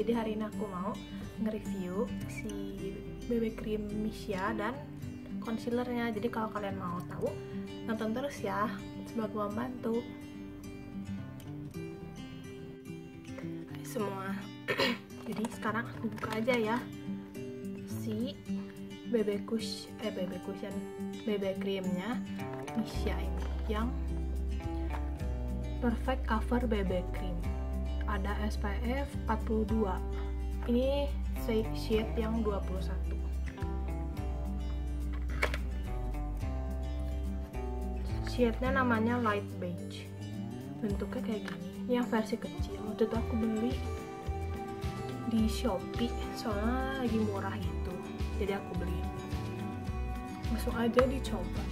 jadi hari ini aku mau nge-review si BB cream Misha dan concealernya. Jadi kalau kalian mau tahu nonton terus ya. Sebagai membantu. Hai semua. Jadi sekarang aku buka aja ya. Si BB Kush eh BB Cushion BB creamnya Misha ini yang perfect cover BB cream ada SPF 42 ini shade yang 21 shade-nya namanya light beige. Bentuknya kayak gini. Ini yang versi kecil. Waktu itu aku beli di Shopee. Soalnya lagi murah gitu jadi aku beli. Langsung aja dicoba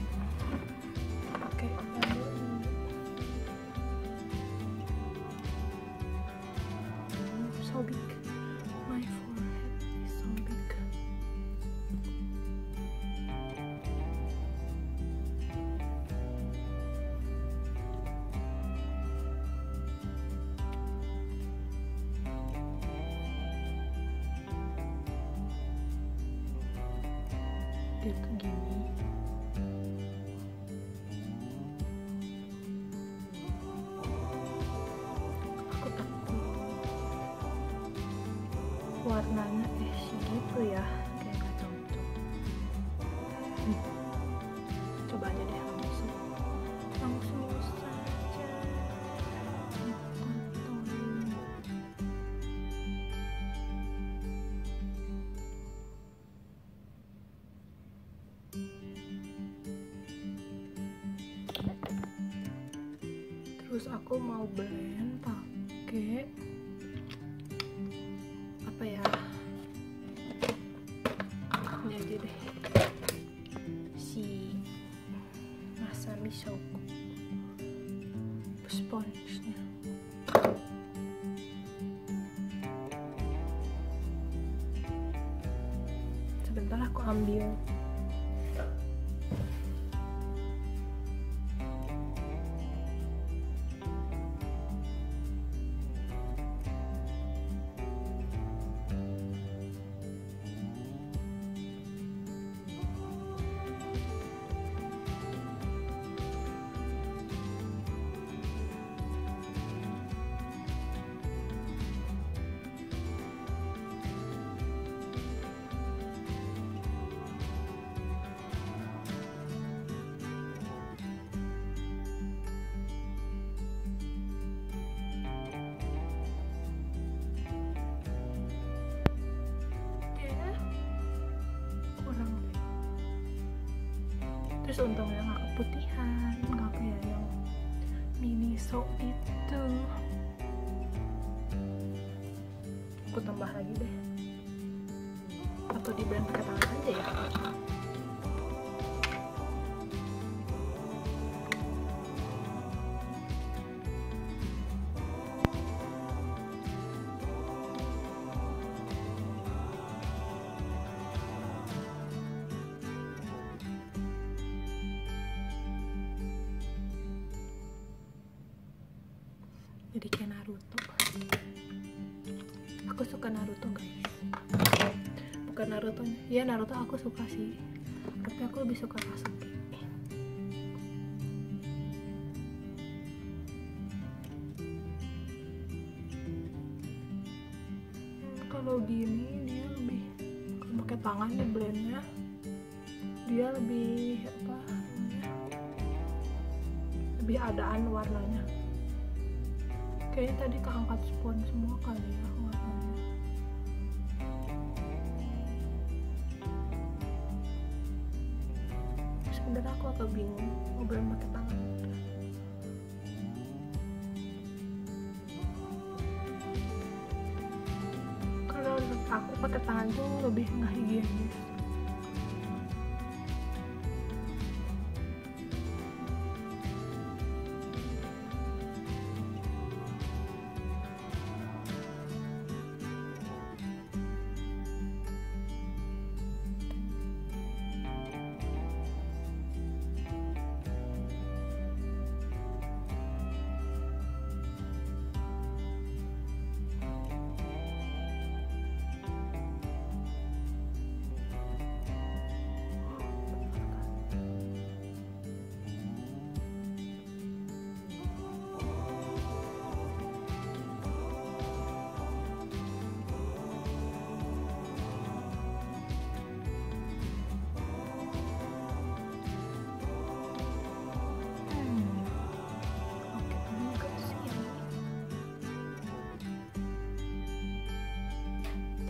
aku takut warnanya eh gitu ya terus aku mau blend pakai apa ya ini aja deh. Si Masami Shoko sponge-nya. Sebentar aku ambil terus untungnya nggak keputihan nggak kayak yang miniso itu. Aku tambah lagi deh. Atau di blend pakai tangan aja ya jadi kayak Naruto. Aku suka Naruto guys. Bukan Naruto ya Naruto aku suka sih. Tapi aku lebih suka Sasuke. Hmm, kalau gini dia lebih kalau pakai tangan nih blendnya dia lebih apa lebih adaan warnanya kayaknya tadi keangkat spon semua kali ya warnanya sebenarnya aku agak bingung blend pakai tangan kalau aku pakai tangan tuh lebih nggak higienis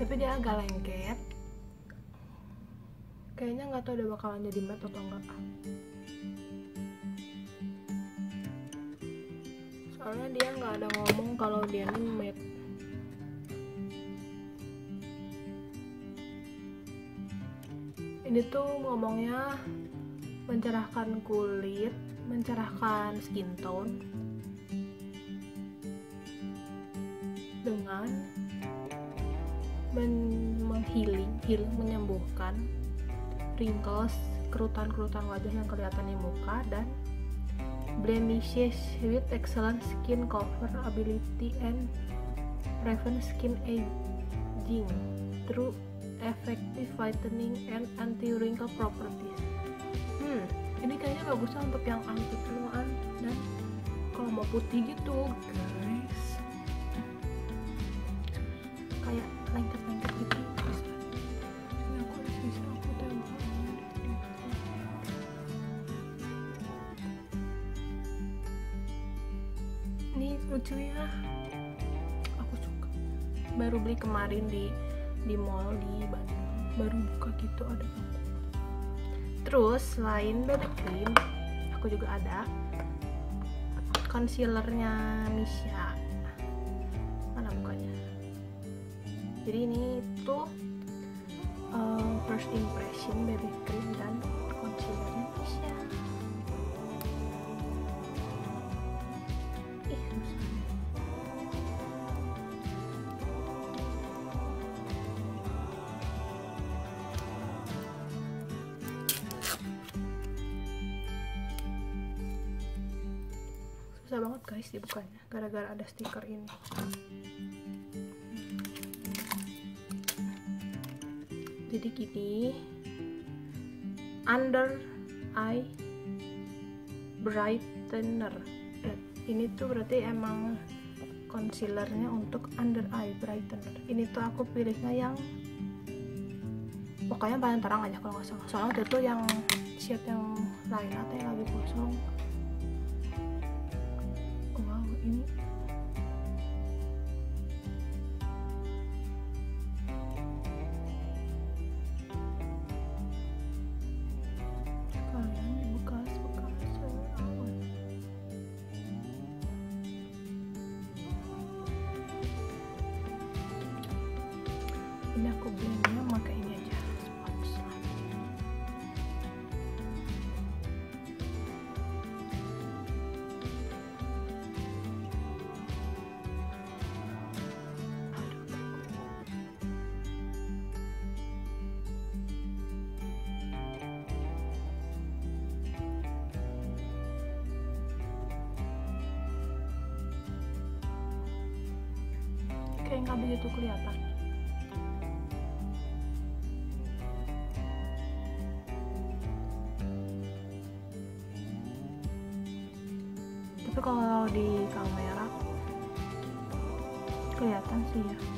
tapi dia agak lengket. Kayaknya nggak tahu udah bakalan jadi matte atau enggak soalnya dia nggak ada ngomong kalau dia ini matte ini tuh ngomongnya mencerahkan kulit mencerahkan skin tone dengan men menghealing, heal, menyembuhkan wrinkles, kerutan-kerutan wajah yang kelihatan di muka dan blemishes with excellent skin cover ability and prevent skin aging through effective whitening and anti-wrinkle properties. Hmm, ini kayaknya bagusnya untuk yang anti keluhan dan kalau mau putih gitu, lucu ya. Aku suka. Baru beli kemarin di di mall di Bandung. Baru buka gitu ada aku. Terus selain BB cream, aku juga ada concealernya Misha. Mana bukanya? Jadi ini tuh uh, first impression BB cream dan concealernya Misha. Susah banget guys dibukanya gara-gara ada stiker ini. Jadi gini under eye brightener. Berat- ini tuh berarti emang concealernya untuk under eye brightener. Ini tuh aku pilihnya yang pokoknya paling terang aja kalau nggak salah. Soalnya itu yang shade yang lain atau yang lagi kosong ini nggak begitu kelihatan. Tapi kalau di kamera kelihatan sih ya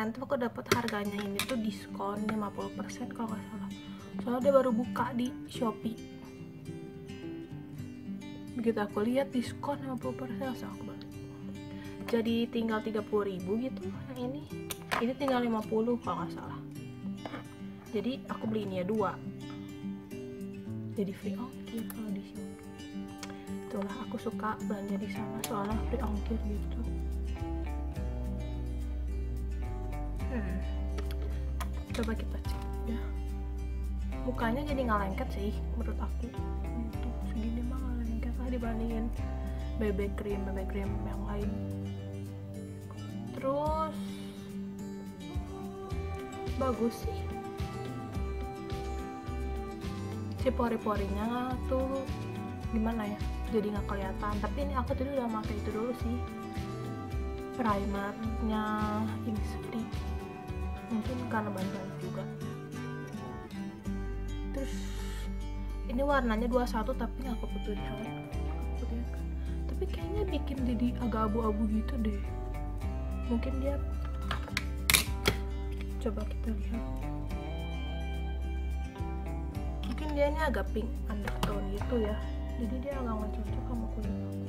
kemarin tuh aku dapat harganya ini tuh diskon 50% kalau nggak salah. Soalnya dia baru buka di Shopee. Begitu aku lihat diskon 50% langsung aku beli. Jadi tinggal 30.000 gitu yang ini. Ini tinggal 50 kalau nggak salah. Jadi aku beli ini ya dua. Jadi free ongkir kalau di Shopee. Itulah aku suka belanja di sana soalnya free ongkir gitu coba kita cek. Ya. Mukanya jadi nggak lengket sih menurut aku. Itu segini mah nggak lengket lah dibandingin BB cream BB cream yang lain. Terus bagus sih. Si pori-porinya tuh gimana ya? Jadi nggak kelihatan. Tapi ini aku tadi udah pakai itu dulu sih. Primernya Innisfree mungkin karena bahan-bahan juga. Terus ini warnanya 21 tapi nggak keputih putih kan? Tapi tapi kayaknya bikin jadi agak abu-abu gitu deh. Mungkin dia coba kita lihat. Mungkin dia ini agak pink undertone gitu ya. Jadi dia agak nggak cocok sama kulit aku.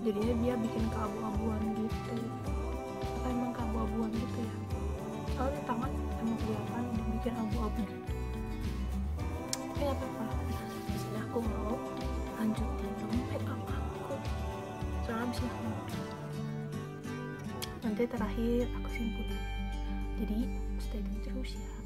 Jadinya dia bikin keabu-abuan gitu emang keabu-abuan gitu ya. Kalau di tangan emang kelihatan dibikin abu-abu gitu. Tapi apa apa sini aku mau lanjutin. Dong make up aku soalnya abis ini aku mau nanti terakhir aku simpulin. Jadi stay tune terus ya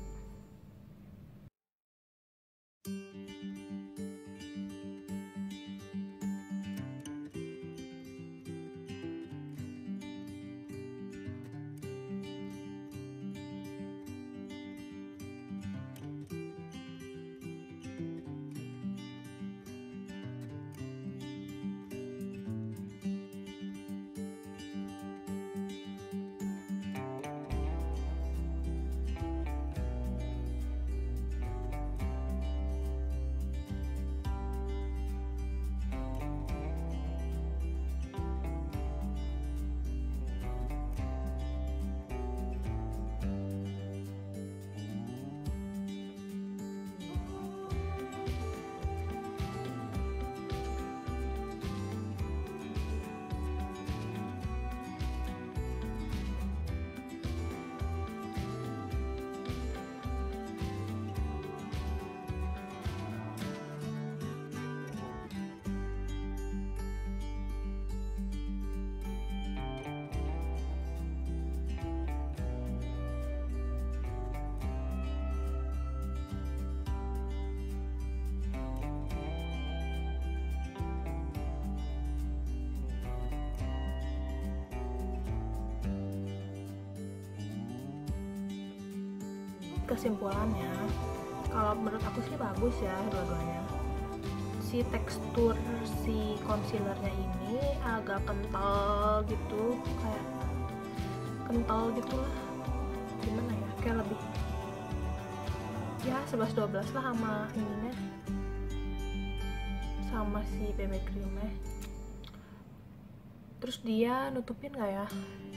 kesimpulannya kalau menurut aku sih bagus ya dua-duanya. Si tekstur si concealernya ini agak kental gitu kayak kental gitu lah gimana ya? Kayak lebih ya 11-12 lah sama ininya. Sama si BB creamnya. Terus dia nutupin gak ya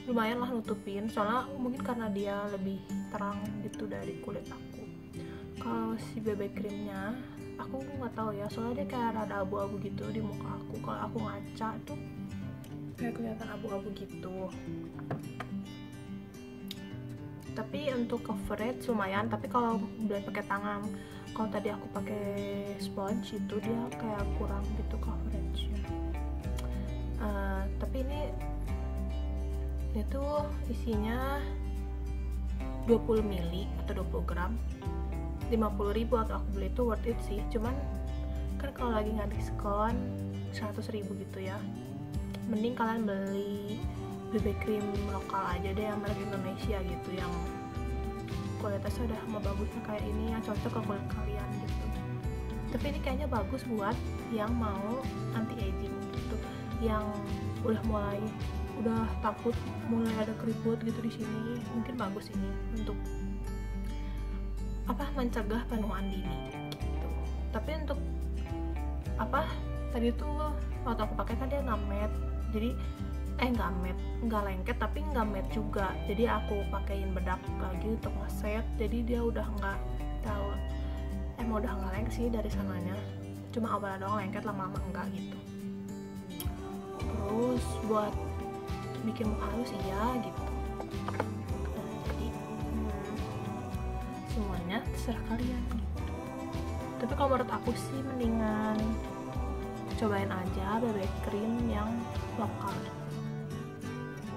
lumayan lah nutupin. Soalnya mungkin karena dia lebih terang gitu dari kulit aku. Kalau si BB creamnya aku nggak tahu ya. Soalnya dia kayak rada abu-abu gitu di muka aku. Kalau aku ngaca tuh kayak kelihatan abu-abu gitu. Tapi untuk coverage lumayan. Tapi kalau udah pakai tangan kalau tadi aku pakai sponge itu dia kayak kurang gitu coveragenya. Uh, tapi ini itu isinya 20 mili atau 20 gram. 50 ribu atau aku beli itu worth it sih. Cuman kan kalau lagi nggak diskon 100 ribu gitu ya. Mending kalian beli BB cream lokal aja deh yang merek Indonesia gitu yang kualitasnya udah sama bagusnya kayak ini yang cocok ke kulit kalian gitu. Tapi ini kayaknya bagus buat yang mau anti aging gitu yang udah mulai udah takut mulai ada keriput gitu di sini. Mungkin bagus ini untuk apa mencegah penuaan dini gitu. Tapi untuk apa tadi tuh waktu aku pakai kan dia nggak jadi eh nggak matte nggak lengket tapi nggak matte juga. Jadi aku pakein bedak lagi untuk ngeset. Jadi dia udah nggak tahu emang udah nggak lengket sih dari sananya. Cuma awalnya doang lengket lama-lama enggak gitu. Terus buat bikin muka halus iya gitu. Nah, jadi hmm, semuanya terserah kalian gitu. Tapi kalau menurut aku sih mendingan cobain aja BB cream yang lokal.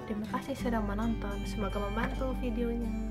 Terima kasih sudah menonton. Semoga membantu videonya